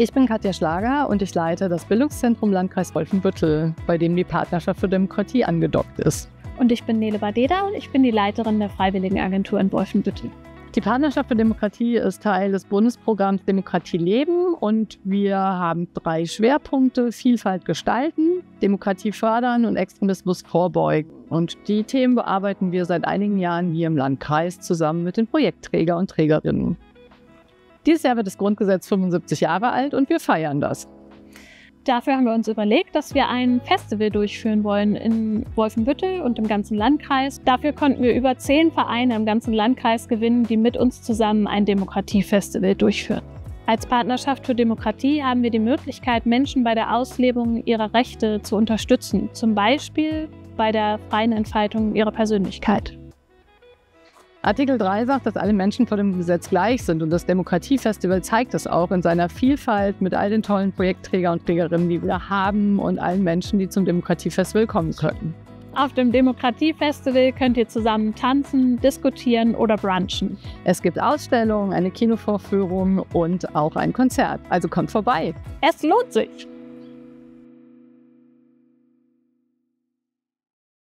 Ich bin Katja Schlager und ich leite das Bildungszentrum Landkreis Wolfenbüttel, bei dem die Partnerschaft für Demokratie angedockt ist. Und ich bin Nele Badeda und ich bin die Leiterin der Freiwilligenagentur in Wolfenbüttel. Die Partnerschaft für Demokratie ist Teil des Bundesprogramms Demokratie leben und wir haben drei Schwerpunkte: Vielfalt gestalten, Demokratie fördern und Extremismus vorbeugen. Und die Themen bearbeiten wir seit einigen Jahren hier im Landkreis zusammen mit den Projektträger und Trägerinnen. Dieses Jahr wird das Grundgesetz 75 Jahre alt und wir feiern das. Dafür haben wir uns überlegt, dass wir ein Festival durchführen wollen in Wolfenbüttel und im ganzen Landkreis. Dafür konnten wir über zehn Vereine im ganzen Landkreis gewinnen, die mit uns zusammen ein Demokratiefestival durchführen. Als Partnerschaft für Demokratie haben wir die Möglichkeit, Menschen bei der Auslebung ihrer Rechte zu unterstützen, zum Beispiel bei der freien Entfaltung ihrer Persönlichkeit. Artikel 3 sagt, dass alle Menschen vor dem Gesetz gleich sind und das Demokratiefestival zeigt es auch in seiner Vielfalt mit all den tollen Projektträger und Trägerinnen, die wir haben und allen Menschen, die zum Demokratiefestival kommen können. Auf dem Demokratiefestival könnt ihr zusammen tanzen, diskutieren oder brunchen. Es gibt Ausstellungen, eine Kinovorführung und auch ein Konzert. Also kommt vorbei. Es lohnt sich.